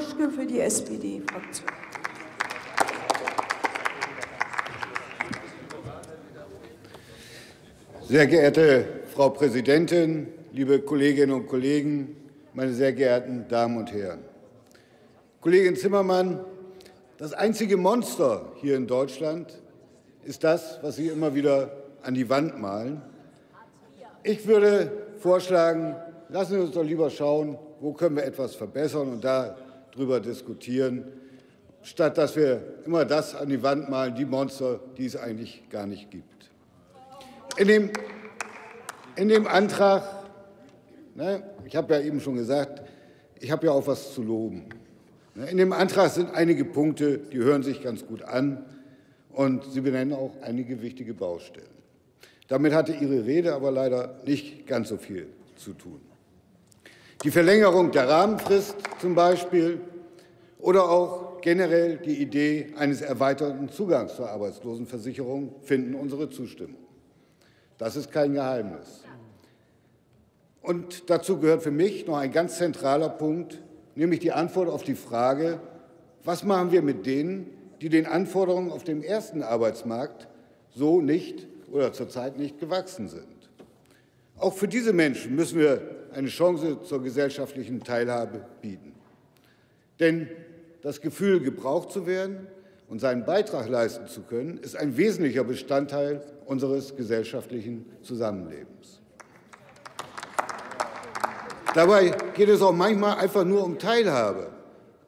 Paschke für die SPD-Fraktion. Sehr geehrte Frau Präsidentin, liebe Kolleginnen und Kollegen, meine sehr geehrten Damen und Herren! Kollegin Zimmermann, das einzige Monster hier in Deutschland ist das, was Sie immer wieder an die Wand malen. Ich würde vorschlagen, lassen Sie uns doch lieber schauen, wo können wir etwas verbessern und darüber diskutieren, statt dass wir immer das an die Wand malen, die Monster, die es eigentlich gar nicht gibt. In dem, in dem Antrag, ne, ich habe ja eben schon gesagt, ich habe ja auch was zu loben. Ne, in dem Antrag sind einige Punkte, die hören sich ganz gut an, und Sie benennen auch einige wichtige Baustellen. Damit hatte Ihre Rede aber leider nicht ganz so viel zu tun. Die Verlängerung der Rahmenfrist zum Beispiel oder auch generell die Idee eines erweiterten Zugangs zur Arbeitslosenversicherung finden unsere Zustimmung. Das ist kein Geheimnis. Und dazu gehört für mich noch ein ganz zentraler Punkt, nämlich die Antwort auf die Frage, was machen wir mit denen, die den Anforderungen auf dem ersten Arbeitsmarkt so nicht oder zurzeit nicht gewachsen sind. Auch für diese Menschen müssen wir eine Chance zur gesellschaftlichen Teilhabe bieten. Denn das Gefühl, gebraucht zu werden und seinen Beitrag leisten zu können, ist ein wesentlicher Bestandteil unseres gesellschaftlichen Zusammenlebens. Dabei geht es auch manchmal einfach nur um Teilhabe,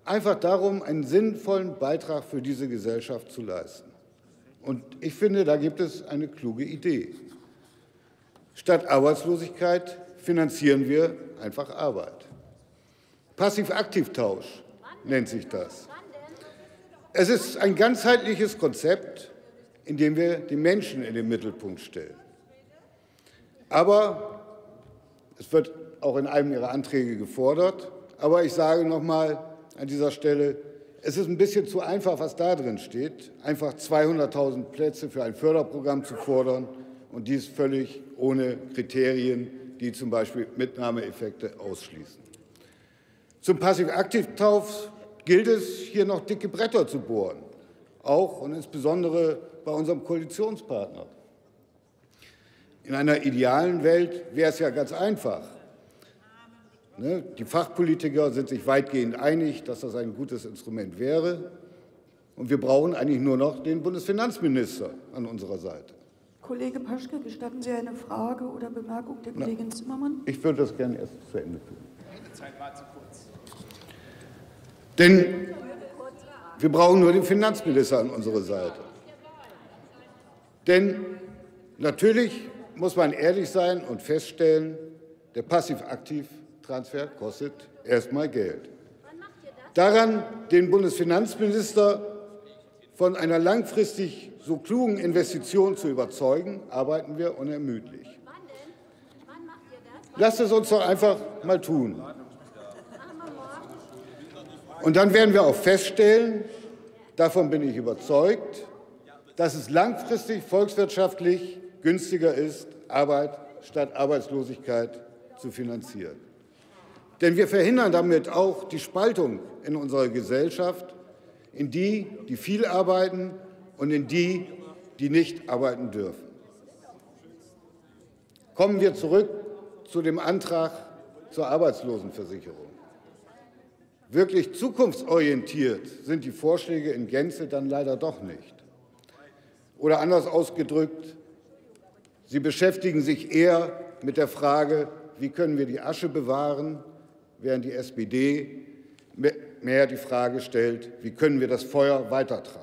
einfach darum, einen sinnvollen Beitrag für diese Gesellschaft zu leisten. Und ich finde, da gibt es eine kluge Idee. Statt Arbeitslosigkeit finanzieren wir einfach Arbeit. Passiv-Aktiv-Tausch nennt sich das. Es ist ein ganzheitliches Konzept, in dem wir den Menschen in den Mittelpunkt stellen. Aber es wird auch in einem Ihrer Anträge gefordert. Aber ich sage noch mal an dieser Stelle, es ist ein bisschen zu einfach, was da drin steht, einfach 200.000 Plätze für ein Förderprogramm zu fordern und dies völlig ohne Kriterien, die zum Beispiel Mitnahmeeffekte ausschließen. Zum Passiv-Aktiv-Tauf gilt es, hier noch dicke Bretter zu bohren, auch und insbesondere bei unserem Koalitionspartner. In einer idealen Welt wäre es ja ganz einfach. Ne, die Fachpolitiker sind sich weitgehend einig, dass das ein gutes Instrument wäre. Und wir brauchen eigentlich nur noch den Bundesfinanzminister an unserer Seite. Kollege Paschke, gestatten Sie eine Frage oder Bemerkung der Kollegin Na, Zimmermann? Ich würde das gerne erst zu Ende führen. Die Zeit war zu kurz. Denn wir brauchen nur den Finanzminister an unserer Seite. Denn natürlich muss man ehrlich sein und feststellen, der Passiv-Aktiv-Transfer kostet erstmal Geld. Daran, den Bundesfinanzminister von einer langfristig so klugen Investition zu überzeugen, arbeiten wir unermüdlich. Lasst es uns doch einfach mal tun. Und dann werden wir auch feststellen, davon bin ich überzeugt, dass es langfristig volkswirtschaftlich günstiger ist, Arbeit statt Arbeitslosigkeit zu finanzieren. Denn wir verhindern damit auch die Spaltung in unserer Gesellschaft in die, die viel arbeiten und in die, die nicht arbeiten dürfen. Kommen wir zurück zu dem Antrag zur Arbeitslosenversicherung. Wirklich zukunftsorientiert sind die Vorschläge in Gänze dann leider doch nicht. Oder anders ausgedrückt, sie beschäftigen sich eher mit der Frage, wie können wir die Asche bewahren, während die SPD mehr die Frage stellt, wie können wir das Feuer weitertragen.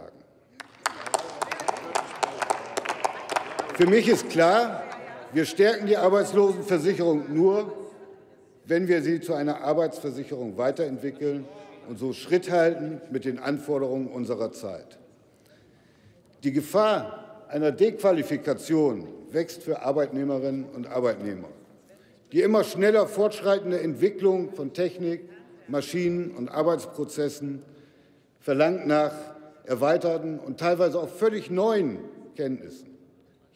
Für mich ist klar, wir stärken die Arbeitslosenversicherung nur, wenn wir sie zu einer Arbeitsversicherung weiterentwickeln und so Schritt halten mit den Anforderungen unserer Zeit. Die Gefahr einer Dequalifikation wächst für Arbeitnehmerinnen und Arbeitnehmer. Die immer schneller fortschreitende Entwicklung von Technik, Maschinen und Arbeitsprozessen verlangt nach erweiterten und teilweise auch völlig neuen Kenntnissen.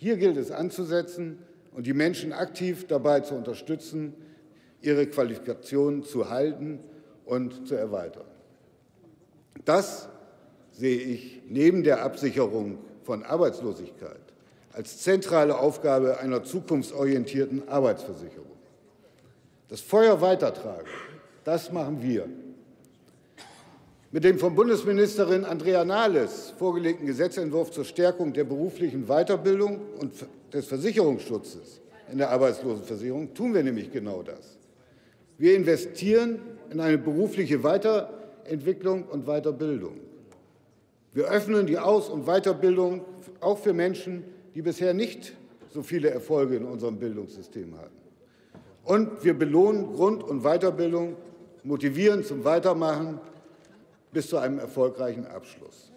Hier gilt es anzusetzen und die Menschen aktiv dabei zu unterstützen, ihre Qualifikationen zu halten und zu erweitern. Das sehe ich neben der Absicherung von Arbeitslosigkeit als zentrale Aufgabe einer zukunftsorientierten Arbeitsversicherung. Das Feuer weitertragen, das machen wir. Mit dem von Bundesministerin Andrea Nahles vorgelegten Gesetzentwurf zur Stärkung der beruflichen Weiterbildung und des Versicherungsschutzes in der Arbeitslosenversicherung tun wir nämlich genau das. Wir investieren in eine berufliche Weiterentwicklung und Weiterbildung. Wir öffnen die Aus- und Weiterbildung auch für Menschen, die bisher nicht so viele Erfolge in unserem Bildungssystem hatten. Und wir belohnen Grund- und Weiterbildung, motivieren zum Weitermachen bis zu einem erfolgreichen Abschluss.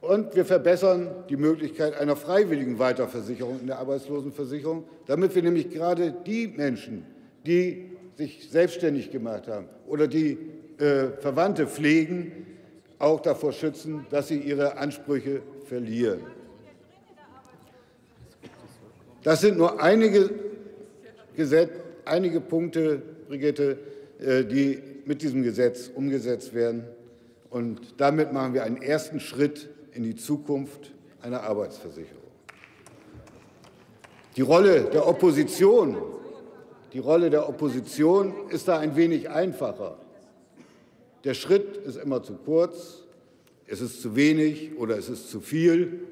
Und wir verbessern die Möglichkeit einer freiwilligen Weiterversicherung in der Arbeitslosenversicherung, damit wir nämlich gerade die Menschen, die sich selbstständig gemacht haben oder die äh, Verwandte pflegen, auch davor schützen, dass sie ihre Ansprüche verlieren. Das sind nur einige, Gesetz, einige Punkte, Brigitte, äh, die mit diesem Gesetz umgesetzt werden. Und damit machen wir einen ersten Schritt in die Zukunft einer Arbeitsversicherung. Die Rolle der Opposition, die Rolle der Opposition ist da ein wenig einfacher. Der Schritt ist immer zu kurz, es ist zu wenig oder es ist zu viel.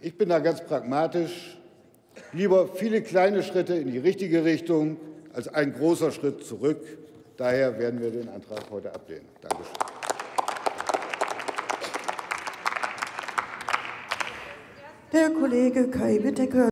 Ich bin da ganz pragmatisch. Lieber viele kleine Schritte in die richtige Richtung als ein großer Schritt zurück. Daher werden wir den Antrag heute ablehnen. Dankeschön. Der Kollege Kai Wittecker.